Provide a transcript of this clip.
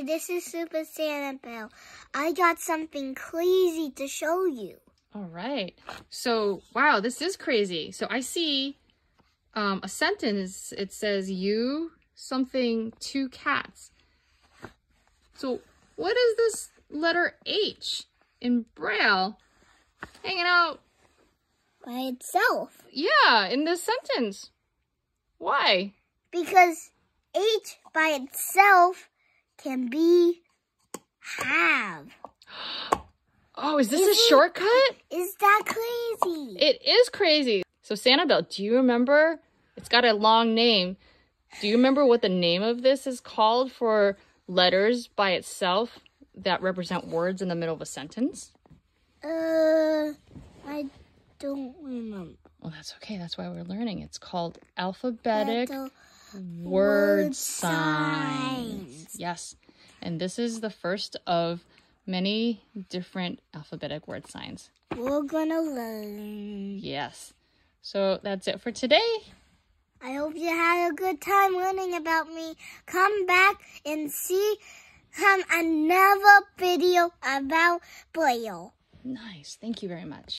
Hey, this is Super Sanibel. I got something crazy to show you. All right. So, wow, this is crazy. So I see um, a sentence. It says, you, something, two cats. So what is this letter H in Braille hanging out? By itself. Yeah, in this sentence. Why? Because H by itself can be have. Oh, is this Is a it- shortcut? Is that crazy? It is crazy. So Sanibel, do you remember? It's got a long name. Do you remember what the name of this is called for letters by itself that represent words in the middle of a sentence? Uh, I don't remember. Well, that's okay. That's why we're learning. It's called alphabetic word word signs. signs. Yes. And this is the first of many different alphabetic word signs. We're gonna learn. Yes. So that's it for today. I hope you had a good time learning about me. Come back and see um, another video about Braille. Nice. Thank you very much.